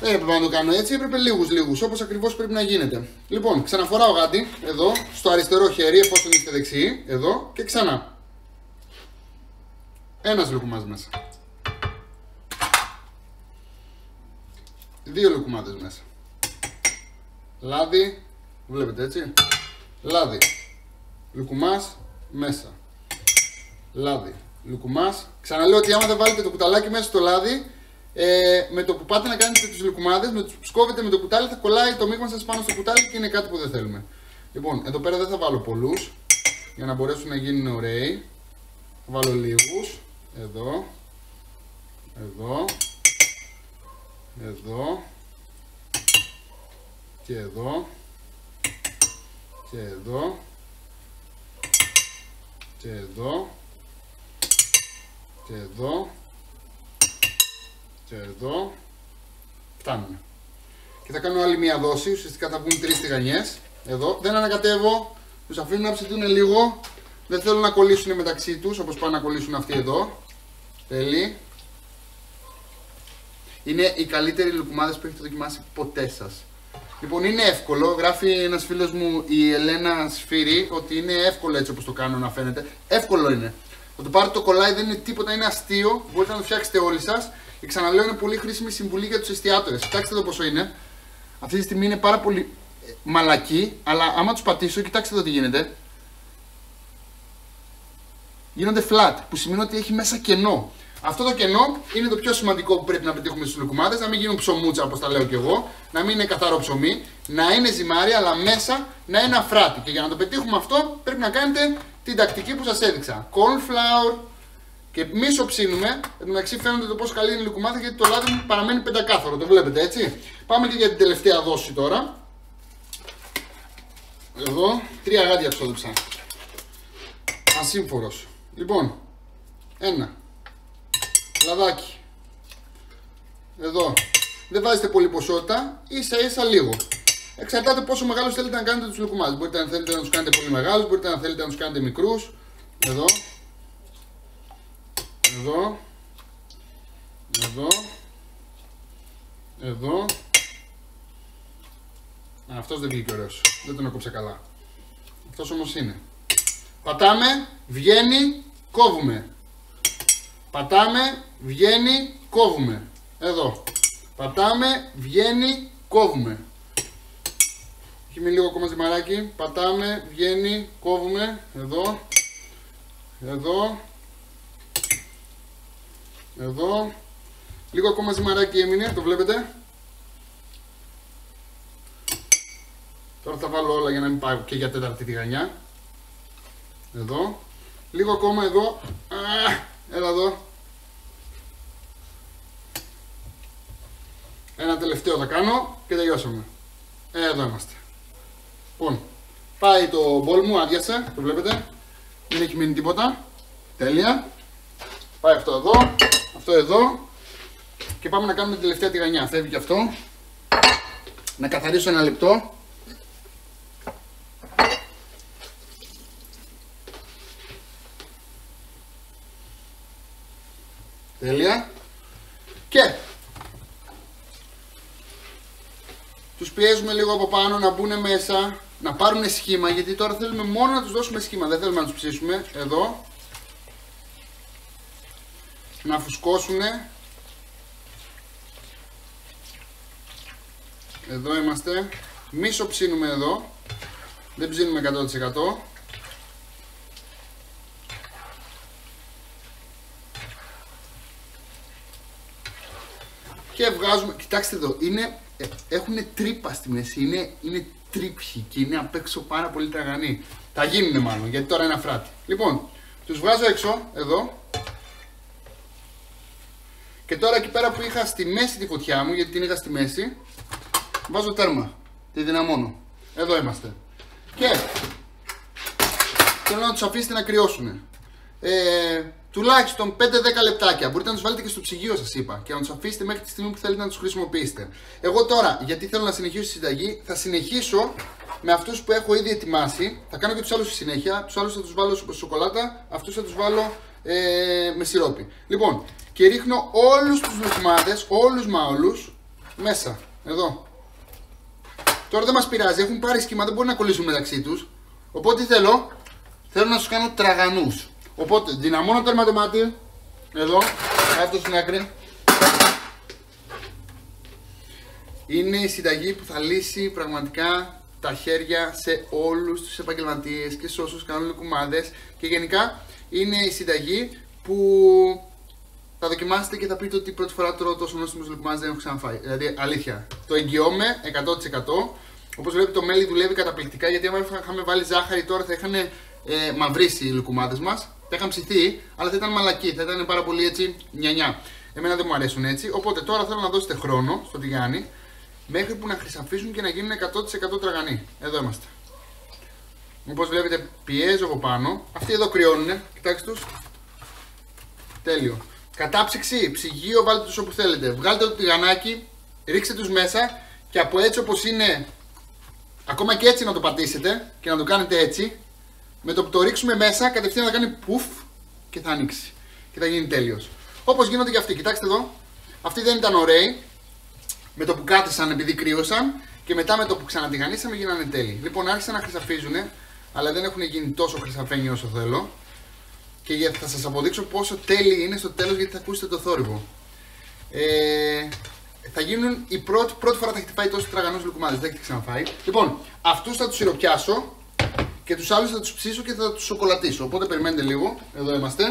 δεν έπρεπε να το κάνω έτσι, έπρεπε λίγους λίγους, όπως ακριβώς πρέπει να γίνεται. Λοιπόν, ξαναφοράω γάντι εδώ, στο αριστερό χέρι, εφόσον είστε δεξιοί, εδώ και ξανά. Ένας λουκουμάς μέσα. Δύο λουκουμάδες μέσα. Λάδι, βλέπετε έτσι. Λάδι. Λουκουμάς μέσα. Λάδι. Λουκουμάς. Ξαναλέω ότι άμα δεν βάλετε το κουταλάκι μέσα στο λάδι, ε, με το που πάτε να κάνετε τους λουκουμάδες, με τους σκόβετε με το κουτάλι, θα κολλάει το μείγμα σας πάνω στο κουτάλι και είναι κάτι που δεν θέλουμε. Λοιπόν, εδώ πέρα δεν θα βάλω πολλούς, για να μπορέσουν να γίνουν ωραίοι. Θα βάλω λίγους. Εδώ, εδώ, εδώ. Και εδώ. Και εδώ. Και εδώ. Και εδώ και εδώ φτάνουμε και θα κάνω άλλη μία δόση, ουσιαστικά θα βγουν τρεις τηγανιές εδώ, δεν ανακατεύω, τους αφήνω να ψηθούν λίγο δεν θέλω να κολλήσουν μεταξύ τους όπως πάνε να κολλήσουν αυτοί εδώ. Τέλει. Είναι οι καλύτεροι λουκουμάδες που έχετε δοκιμάσει ποτέ σας. Λοιπόν, είναι εύκολο. Γράφει ένας φίλος μου, η Ελένα Σφύρη, ότι είναι εύκολο έτσι όπως το κάνω να φαίνεται. Εύκολο είναι. Θα το πάρετε το κολλάει, δεν είναι τίποτα, είναι αστείο. Μπορείτε να το φτιάξετε όλοι σας. Και ξαναλέω, είναι πολύ χρήσιμη συμβουλή για τους εστιατόρες. Κοιτάξτε εδώ πόσο είναι. Αυτή τη στιγμή είναι πάρα πολύ ε, μαλακή, αλλά άμα τους πατήσω, κοιτάξτε εδώ τι γίνεται γίνονται flat, που σημαίνει ότι έχει μέσα κενό. Αυτό το κενό είναι το πιο σημαντικό που πρέπει να πετύχουμε στους λουκουμάδες, να μην γίνουν ψωμούτσα όπως τα λέω και εγώ, να μην είναι καθαρό ψωμί, να είναι ζυμάρι, αλλά μέσα να είναι αφράτη. Και για να το πετύχουμε αυτό πρέπει να κάνετε την τακτική που σας έδειξα. Corn flour και μίσο ψήνουμε. Εν τω μεταξύ φαίνονται το πόσο καλή είναι η λουκουμάδα γιατί το λάδι μου παραμένει πεντακάθαρο. Το βλέπετε έτσι. Πάμε και για την τελευταία δόση τώρα. Εδώ τρία γάντια ξόδεψα. Ασύμφορος. Λοιπόν, ένα. Λαδάκι. Εδώ. Δεν βάζετε πολύ ποσότητα, ίσα ίσα λίγο. Εξαρτάται πόσο μεγάλους θέλετε να κάνετε τους λουκουμάδες. Μπορείτε να θέλετε να τους κάνετε πολύ μεγάλους, μπορείτε να θέλετε να τους κάνετε μικρούς. Εδώ. Εδώ. Εδώ. Εδώ. Α, αυτός δεν βγήκε ωραίος. Δεν τον έκοψα καλά. Αυτός όμως είναι. Πατάμε, βγαίνει, κόβουμε. Πατάμε, βγαίνει, κόβουμε. Εδώ. Πατάμε, βγαίνει, κόβουμε. Έχει μείνει λίγο ακόμα ζυμαράκι. Πατάμε, βγαίνει, κόβουμε. Εδώ. Εδώ. Εδώ. Λίγο ακόμα ζυμαράκι έμεινε, το βλέπετε. Τώρα θα βάλω όλα για να μην πάω και για τέταρτη τηγανιά. Εδώ. Λίγο ακόμα εδώ. Α, έλα εδώ. Ένα τελευταίο θα κάνω και τελειώσαμε. Ε, εδώ είμαστε. Λοιπόν, πάει το μπολ μου, άδειασε, το βλέπετε. Δεν έχει μείνει τίποτα. Τέλεια. Πάει αυτό εδώ, αυτό εδώ. Και πάμε να κάνουμε την τελευταία τηγανιά. Φεύγει και αυτό. Να καθαρίσω ένα λεπτό. Τέλεια. Και τους πιέζουμε λίγο από πάνω να μπουν μέσα, να πάρουν σχήμα, γιατί τώρα θέλουμε μόνο να τους δώσουμε σχήμα, δεν θέλουμε να τους ψήσουμε. Εδώ. Να φουσκώσουνε. Εδώ είμαστε. Μίσο ψήνουμε εδώ. Δεν ψήνουμε 100%. Και βγάζουμε, κοιτάξτε εδώ, είναι, ε, έχουν τρύπα στη μέση, είναι, είναι τρύπχοι και είναι απ' έξω πάρα πολύ τραγανοί. Θα γίνουν μάλλον, γιατί τώρα είναι αφράτη. Λοιπόν, τους βγάζω έξω, εδώ. Και τώρα εκεί πέρα που είχα στη μέση τη φωτιά μου, γιατί την είχα στη μέση, βάζω τέρμα, τη δυναμώνω. Εδώ είμαστε. Και θέλω να τους αφήσετε να κρυώσουν. Ε, τουλάχιστον 5-10 λεπτάκια. Μπορείτε να τους βάλετε και στο ψυγείο, σας είπα, και να τους αφήσετε μέχρι τη στιγμή που θέλετε να τους χρησιμοποιήσετε. Εγώ τώρα, γιατί θέλω να συνεχίσω τη συνταγή, θα συνεχίσω με αυτούς που έχω ήδη ετοιμάσει. Θα κάνω και τους άλλους στη συνέχεια. Τους άλλους θα τους βάλω σε σοκολάτα, αυτούς θα τους βάλω ε, με σιρόπι. Λοιπόν, και ρίχνω όλους τους λουκμάδες, όλους μα όλου, μέσα. Εδώ. Τώρα δεν μας πειράζει, έχουν πάρει σχήμα, δεν μπορούν να κολλήσουν μεταξύ τους. Οπότε θέλω, θέλω να τους κάνω τραγανούς. Οπότε δυναμώνω τέρμα το μάτι. Εδώ, κάτω στην άκρη. Είναι η συνταγή που θα λύσει πραγματικά τα χέρια σε όλους τους επαγγελματίες και σε όσους κάνουν λουκουμάδες και γενικά είναι η συνταγή που θα δοκιμάσετε και θα πείτε ότι πρώτη φορά τρώω τόσο νόστιμους λουκουμάδες δεν έχω ξαναφάει. Δηλαδή αλήθεια, το εγγυώμαι 100%. Όπως βλέπετε το μέλι δουλεύει καταπληκτικά γιατί άμα είχαμε βάλει ζάχαρη τώρα θα είχαν ε, μαυρίσει οι λουκουμάδες μας θα είχαν ψηθεί, αλλά θα ήταν μαλακή, θα ήταν πάρα πολύ έτσι νιανιά. Εμένα δεν μου αρέσουν έτσι. Οπότε τώρα θέλω να δώσετε χρόνο στο τηγάνι μέχρι που να χρυσαφίσουν και να γίνουν 100% τραγανοί. Εδώ είμαστε. Όπως βλέπετε, πιέζω από πάνω. Αυτοί εδώ κρυώνουν. Κοιτάξτε τους. Τέλειο. Κατάψυξη, ψυγείο, βάλτε τους όπου θέλετε. Βγάλτε το τηγανάκι, ρίξτε τους μέσα και από έτσι όπως είναι, ακόμα και έτσι να το πατήσετε και να το κάνετε έτσι, με το που το ρίξουμε μέσα, κατευθείαν θα κάνει πουφ και θα ανοίξει. Και θα γίνει τέλειος. Όπως γίνονται και αυτοί. Κοιτάξτε εδώ. Αυτοί δεν ήταν ωραίοι. Με το που κάθισαν επειδή κρύωσαν. Και μετά με το που ξανατηγανίσαμε γίνανε τέλειοι. Λοιπόν, άρχισαν να χρυσαφίζουν. Αλλά δεν έχουν γίνει τόσο χρυσαφένιοι όσο θέλω. Και θα σας αποδείξω πόσο τέλειοι είναι στο τέλος γιατί θα ακούσετε το θόρυβο. Ε, θα γίνουν η πρώτη, πρώτη φορά θα χτυπάει τόσο τραγανούς λουκουμάδες. Δεν έχετε ξαναφάει. Λοιπόν, αυτούς θα τους σιροπιάσω και τους άλλους θα τους ψήσω και θα τους σοκολατήσω. Οπότε περιμένετε λίγο. Εδώ είμαστε.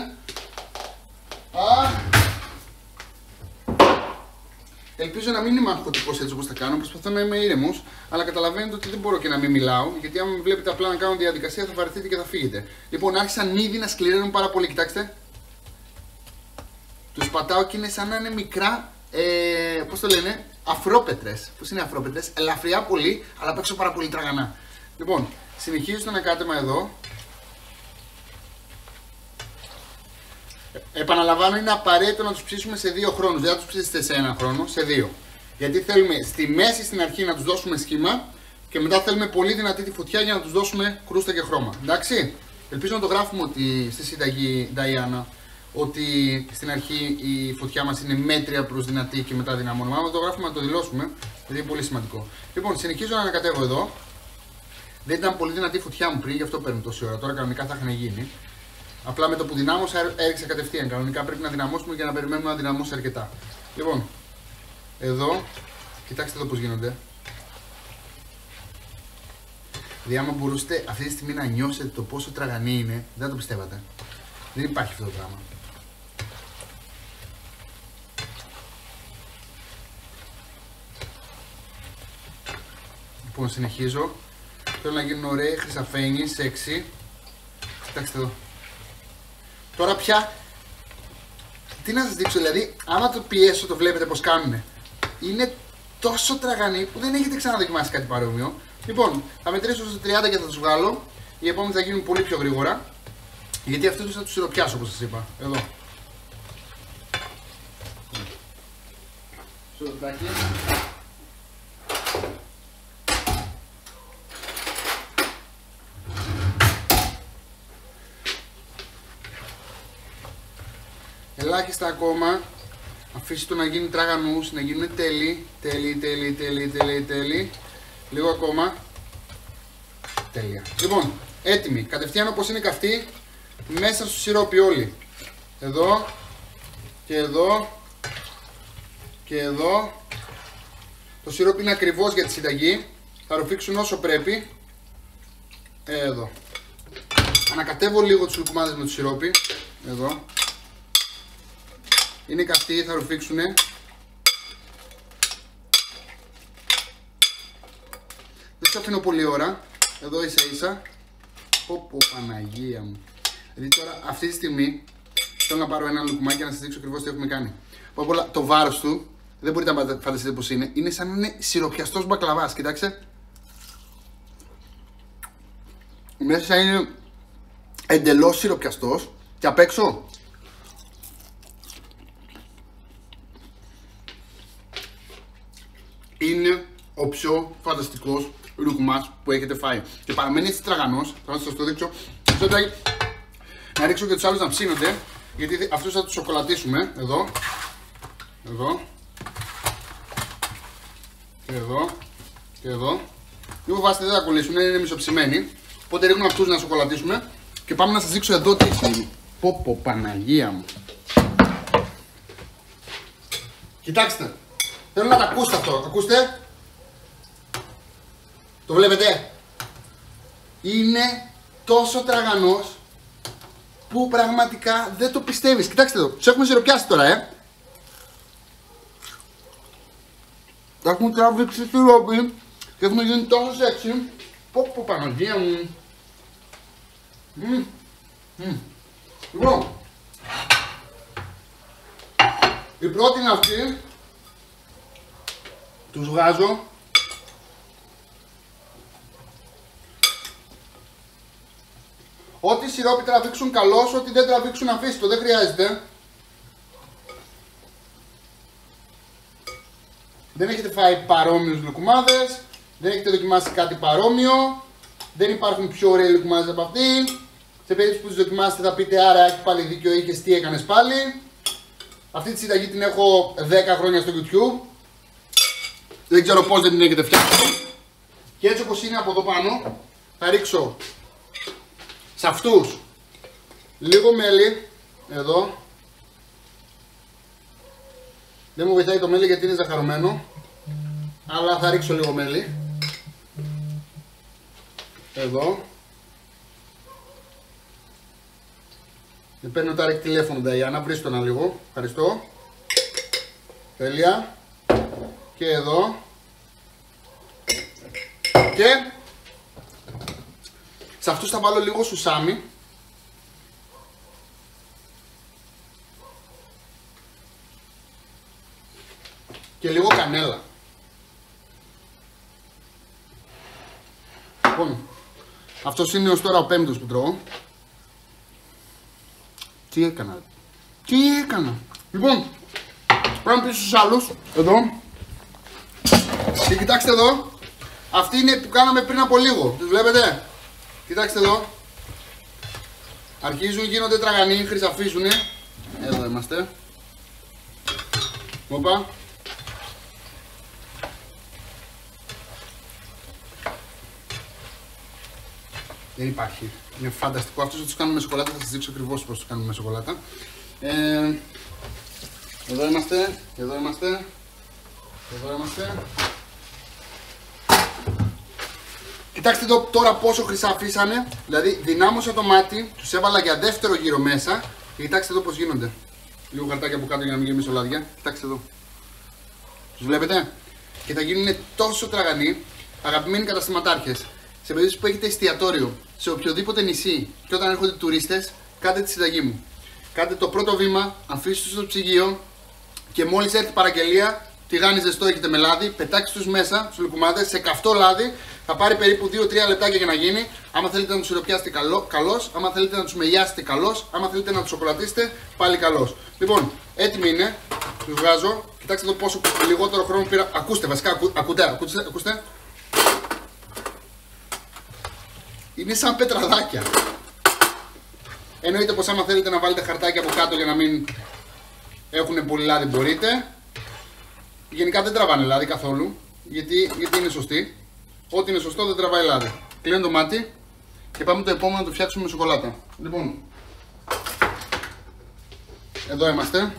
Α, Ελπίζω να μην είμαι αγχωτικό έτσι όπως θα κάνω. Προσπαθώ να είμαι ήρεμος, αλλά καταλαβαίνετε ότι δεν μπορώ και να μην μιλάω. Γιατί αν με βλέπετε απλά να κάνω διαδικασία θα βαρεθείτε και θα φύγετε. Λοιπόν, άρχισαν ήδη να σκληραίνουν πάρα πολύ. Κοιτάξτε. Τους πατάω και είναι σαν να είναι μικρά. Ε, Πώς το λένε, αφρόπετρες. Πώς είναι αφρόπετρες, ελαφριά πολύ, αλλά παίξω πάρα πολύ τραγανά. Λοιπόν, Συνεχίζω το ανακάτεμα εδώ. Επαναλαμβάνω, είναι απαραίτητο να τους ψήσουμε σε δύο χρόνους. Δεν θα τους ψήσετε σε ένα χρόνο, σε δύο. Γιατί θέλουμε στη μέση στην αρχή να τους δώσουμε σχήμα και μετά θέλουμε πολύ δυνατή τη φωτιά για να τους δώσουμε κρούστα και χρώμα. Εντάξει; Ελπίζω να το γράφουμε ότι στη συνταγή Diana ότι στην αρχή η φωτιά μας είναι μέτρια προς δυνατή και μετά δυναμώνουμε. Άμα το γράφουμε να το δηλώσουμε, γιατί είναι πολύ σημαντικό. Λοιπόν, συνεχίζω να ανακατεύω εδώ. Δεν ήταν πολύ δυνατή η φωτιά μου πριν, γι' αυτό παίρνω τόση ώρα. Τώρα κανονικά θα είχαν γίνει. Απλά με το που δυνάμωσα έριξα κατευθείαν. Κανονικά πρέπει να δυναμώσουμε και να περιμένουμε να δυναμώσει αρκετά. Λοιπόν, εδώ, κοιτάξτε εδώ πώς γίνονται. Δηλαδή, άμα μπορούσατε αυτή τη στιγμή να νιώσετε το πόσο τραγανή είναι, δεν θα το πιστεύατε. Δεν υπάρχει αυτό το πράγμα. Λοιπόν, συνεχίζω. Θέλω να γίνουν ωραίοι, χρυσαφένιοι, σεξι. Κοιτάξτε εδώ. Τώρα πια, τι να σας δείξω, δηλαδή, άμα το πιέσω το βλέπετε πως κάνουνε. Είναι τόσο τραγανή που δεν έχετε ξαναδοκιμάσει κάτι παρόμοιο. Λοιπόν, θα μετρήσω στο 30 και θα τους βγάλω. Οι επόμενοι θα γίνουν πολύ πιο γρήγορα. Γιατί αυτούς θα τους σιροπιάσω όπως σας είπα. Εδώ. Σιροπιάκι. Ελάχιστα ακόμα. Αφήσει το να γίνει τραγανούς, να γίνουν τέλειοι. Τέλειοι, τέλειοι, τέλειοι, τέλειοι, τέλειοι. Λίγο ακόμα. Τέλεια. Λοιπόν, έτοιμοι. Κατευθείαν όπως είναι καυτή, μέσα στο σιρόπι όλοι. Εδώ και εδώ και εδώ. Το σιρόπι είναι ακριβώς για τη συνταγή. Θα ρουφήξουν όσο πρέπει. Εδώ. Ανακατεύω λίγο τις λουκουμάδες με το σιρόπι. Εδώ. Είναι καυτή, θα ρουφήξουνε. Δεν σε αφήνω πολλή ώρα. Εδώ ίσα ίσα. Πω πω Παναγία μου. Δηλαδή τώρα αυτή τη στιγμή θέλω να πάρω ένα λουκουμάκι να σας δείξω ακριβώς τι έχουμε κάνει. Πω όλα το βάρος του δεν μπορείτε να φανταστείτε πώς είναι. Είναι σαν να είναι σιροπιαστός μπακλαβάς. Κοιτάξτε. Μέσα είναι εντελώς σιροπιαστός και απ' έξω είναι ο πιο φανταστικός λουκμά που έχετε φάει. Και παραμένει έτσι τραγανός. Θα σας το δείξω. να ρίξω και τους άλλους να ψήνονται. Γιατί αυτούς θα τους σοκολατήσουμε. Εδώ. Εδώ. Και εδώ. Και εδώ. Μην φοβάστε, δεν θα κολλήσουν, είναι μισοψημένοι. Οπότε ρίχνουμε αυτούς να σοκολατήσουμε. Και πάμε να σας δείξω εδώ τι έχει Πω πω Παναγία μου. Κοιτάξτε. Θέλω να τα ακούσετε αυτό. Ακούστε. Το βλέπετε. Είναι τόσο τραγανός που πραγματικά δεν το πιστεύεις. Κοιτάξτε εδώ, τους έχουμε ζεροπιάσει τώρα, ε. Τα έχουμε τραβήξει στη ρόπη και έχουμε γίνει τόσο σεξι. Πω πω Παναγία μου. Mm. Mm. Λοιπόν, η πρώτη είναι αυτή. Τους βγάζω Ό,τι σιρόπι τραβήξουν καλώς, ό,τι δεν τραβήξουν αφήστε το, δεν χρειάζεται. Δεν έχετε φάει παρόμοιους λουκουμάδες, δεν έχετε δοκιμάσει κάτι παρόμοιο, δεν υπάρχουν πιο ωραίοι λουκουμάδες από αυτή. Σε περίπτωση που τις δοκιμάσετε θα πείτε άρα έχει πάλι δίκιο, είχες τι έκανες πάλι. Αυτή τη συνταγή την έχω 10 χρόνια στο YouTube. Δεν ξέρω πώς δεν την έχετε φτιάξει. Και έτσι όπως είναι από εδώ πάνω θα ρίξω σε αυτούς λίγο μέλι εδώ. Δεν μου βοηθάει το μέλι γιατί είναι ζαχαρωμένο αλλά θα ρίξω λίγο μέλι. Εδώ. Με παίρνω τώρα τηλέφωνο Νταϊάννα, βρεις το ένα λίγο, ευχαριστώ. Τέλεια. Και εδώ και σε αυτούς θα βάλω λίγο σουσάμι. Και λίγο κανέλα. Λοιπόν, αυτός είναι ως τώρα ο πέμπτος που τρώω. Τι έκανα; Τι έκανα; Λοιπόν, πάμε πίσω στους άλλους. Εδώ. Και κοιτάξτε εδώ. Αυτή είναι που κάναμε πριν από λίγο. Τους βλέπετε; Κοιτάξτε εδώ. Αρχίζουν, γίνονται τραγανοί, χρυσαφίζουν. Εδώ είμαστε. Όπα. Δεν υπάρχει. Είναι φανταστικό. Αυτό θα τους κάνουμε με σοκολάτα. Θα σας δείξω ακριβώς πώς τους κάνουμε με σοκολάτα. Ε, εδώ είμαστε. Εδώ είμαστε. Εδώ είμαστε. Κοιτάξτε εδώ τώρα πόσο χρυσά αφήσανε. Δηλαδή δυνάμωσα το μάτι, τους έβαλα για δεύτερο γύρο μέσα. Και κοιτάξτε εδώ πώς γίνονται. Λίγο χαρτάκι από κάτω για να μην γεμίσω λάδια. Κοιτάξτε εδώ. Τους βλέπετε; Και θα γίνουν τόσο τραγανοί. Αγαπημένοι καταστηματάρχες. Σε περίπτωση που έχετε εστιατόριο σε οποιοδήποτε νησί και όταν έρχονται τουρίστες, κάντε τη συνταγή μου. Κάντε το πρώτο βήμα, αφήστε στο ψυγείο και μόλις έρθει η παραγγελία, τηγάνι ζεστό έχετε με λάδι, πετάξτε τους μέσα, στου λουκουμάδες, σε καυτό λάδι. Θα πάρει περίπου 2-3 λεπτάκια για να γίνει. Άμα θέλετε να τους σιροπιάσετε καλώ, άμα θέλετε να τους μελιάσετε καλώ, άμα θέλετε να τους σοκολατήσετε πάλι καλώ. Λοιπόν, έτοιμοι είναι. Τους βγάζω. Κοιτάξτε εδώ πόσο λιγότερο χρόνο πήρα. Ακούστε, βασικά, ακού, ακούτε, ακούστε, ακούστε. Είναι σαν πετραδάκια. Εννοείται πως άμα θέλετε να βάλετε χαρτάκι από κάτω για να μην έχουν πολύ λάδι μπορείτε. Γενικά δεν τραβάνε λάδι καθόλου, γιατί, γιατί είναι σωστή. Ό,τι είναι σωστό δεν τραβάει λάδι. Κλείνω το μάτι και πάμε το επόμενο να το φτιάξουμε με σοκολάτα. Λοιπόν, εδώ είμαστε.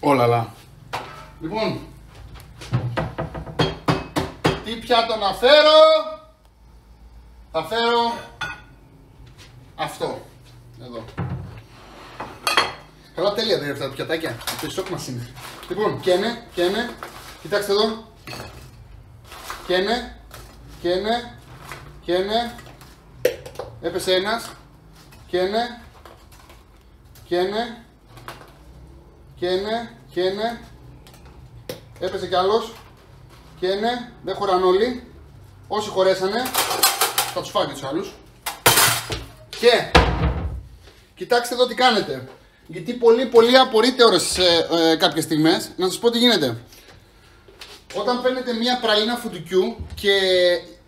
Όλα λα. Λοιπόν, τι πιάτο να φέρω; Θα φέρω αυτό. Εδώ. Καλά τέλεια δεν είναι αυτά τα πιατάκια. Το σοκ μας είναι. Λοιπόν, καίνε, καίνε. Κοιτάξτε εδώ. Καίνε, καίνε, καίνε. Έπεσε ένας. Καίνε, καίνε, καίνε, καίνε. Έπεσε κι άλλος. Καίνε, δεν χωράνε όλοι. Όσοι χωρέσανε, θα τους φάει και τους άλλους. Και, κοιτάξτε εδώ τι κάνετε. Γιατί πολύ πολύ απορείτε ώρες ε, κάποιες στιγμές. Να σας πω τι γίνεται. Όταν παίρνετε μια πραλίνα φουτουκιού και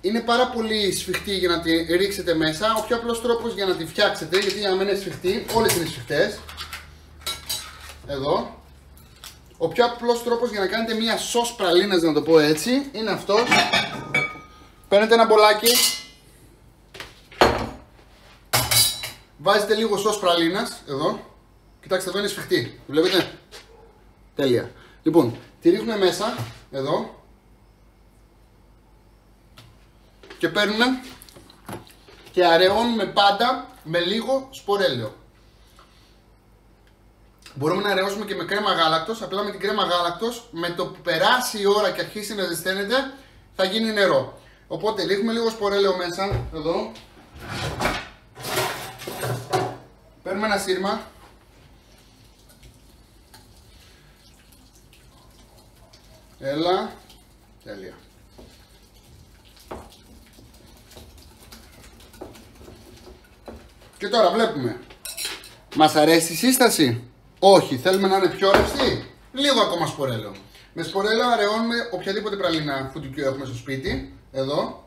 είναι πάρα πολύ σφιχτή για να τη ρίξετε μέσα, ο πιο απλός τρόπος για να τη φτιάξετε, γιατί για να μην είναι σφιχτή, όλες είναι σφιχτές. Εδώ. Ο πιο απλός τρόπος για να κάνετε μια σως πραλίνας, να το πω έτσι, είναι αυτός. Παίρνετε ένα μπολάκι, βάζετε λίγο σως πραλίνας, εδώ. Κοιτάξτε, εδώ είναι σφιχτή. Βλέπετε; Τέλεια. Λοιπόν, τη ρίχνουμε μέσα, εδώ. Και παίρνουμε και αραιώνουμε πάντα με λίγο σπορέλαιο. Μπορούμε να αραιώσουμε και με κρέμα γάλακτος, απλά με την κρέμα γάλακτος, με το που περάσει η ώρα και αρχίσει να ζεσταίνεται, θα γίνει νερό. Οπότε ρίχνουμε λίγο σπορέλαιο μέσα, εδώ. Παίρνουμε ένα σύρμα, Έλα. Τέλεια. Και τώρα βλέπουμε. Μας αρέσει η σύσταση; Όχι. Θέλουμε να είναι πιο ρευστή; Λίγο ακόμα σπορέλαιο. Με σπορέλαιο αραιώνουμε οποιαδήποτε πραλίνα φουτουκιού έχουμε στο σπίτι. Εδώ.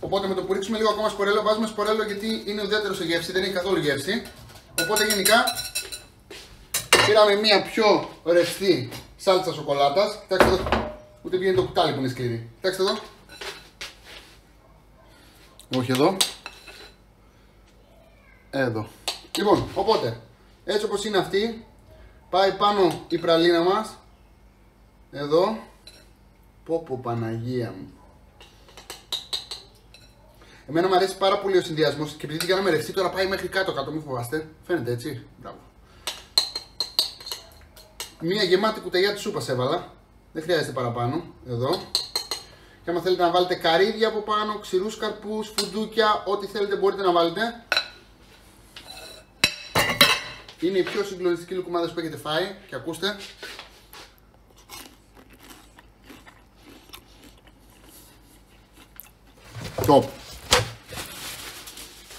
Οπότε με το που ρίξουμε λίγο ακόμα σπορέλαιο, βάζουμε σπορέλαιο γιατί είναι ουδέτερο σε γεύση, δεν έχει καθόλου γεύση. Οπότε γενικά πήραμε μια πιο ρευστή σάλτσα σοκολάτας. Κοιτάξτε εδώ. Ούτε βγαίνει το κουτάλι που είναι σκληρή. Κοιτάξτε εδώ. Όχι εδώ. Εδώ. Λοιπόν, οπότε, έτσι όπως είναι αυτή, πάει πάνω η πραλίνα μας. Εδώ. Πω πω Παναγία μου. Εμένα μου αρέσει πάρα πολύ ο συνδυασμός και επειδή την κάναμε ρευστή τώρα πάει μέχρι κάτω κάτω, μην φοβάστε. Φαίνεται έτσι. Μπράβο. Μία γεμάτη κουταλιά της σούπας έβαλα. Δεν χρειάζεται παραπάνω. Εδώ. Και άμα θέλετε να βάλετε καρύδια από πάνω, ξηρούς καρπούς, φουντούκια, ό,τι θέλετε μπορείτε να βάλετε. Είναι οι πιο συγκλονιστικοί λουκουμάδες που έχετε φάει και ακούστε. Top.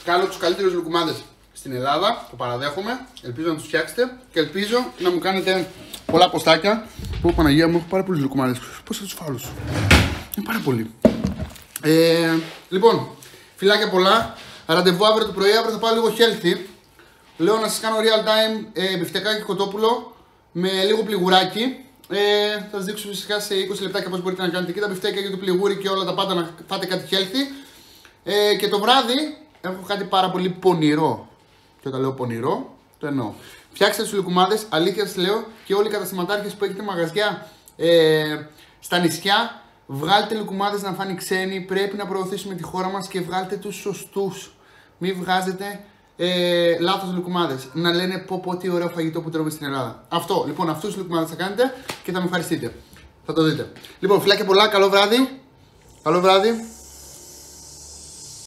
Κάνω τους καλύτερους λουκουμάδες στην Ελλάδα, το παραδέχομαι. Ελπίζω να τους φτιάξετε και ελπίζω να μου κάνετε πολλά ποστάκια. Πω Παναγία μου, έχω πάρα πολλούς λουκουμάδε. Πώς θα τους φάω Είναι πάρα πολύ. Ε, λοιπόν, φιλάκια πολλά. Ραντεβού αύριο το πρωί, αύριο θα πάω λίγο healthy. Λέω να σας κάνω real time ε, μπιφτεκάκι κοτόπουλο με λίγο πληγουράκι. Ε, θα σας δείξω φυσικά σε 20 λεπτάκια πώς μπορείτε να κάνετε και τα μπιφτέκια και το πληγούρι και όλα τα πάντα να φάτε κάτι healthy. Ε, και το βράδυ έχω κάτι πάρα πολύ πονηρό. Και όταν λέω πονηρό, το εννοώ. Φτιάξτε τους λουκουμάδες, αλήθεια σας λέω και όλοι οι καταστηματάρχες που έχετε μαγαζιά ε, στα νησιά, βγάλτε λουκουμάδες να φάνει ξένοι. Πρέπει να προωθήσουμε τη χώρα μας και βγάλτε τους σωστούς. Μην βγάζετε ε, λάθος λουκουμάδες. Να λένε πω πω τι ωραίο φαγητό που τρώμε στην Ελλάδα. Αυτό λοιπόν, αυτούς τους λουκουμάδες θα κάνετε και θα με ευχαριστείτε. Θα το δείτε. Λοιπόν, φιλάκια πολλά, καλό βράδυ. Καλό βράδυ.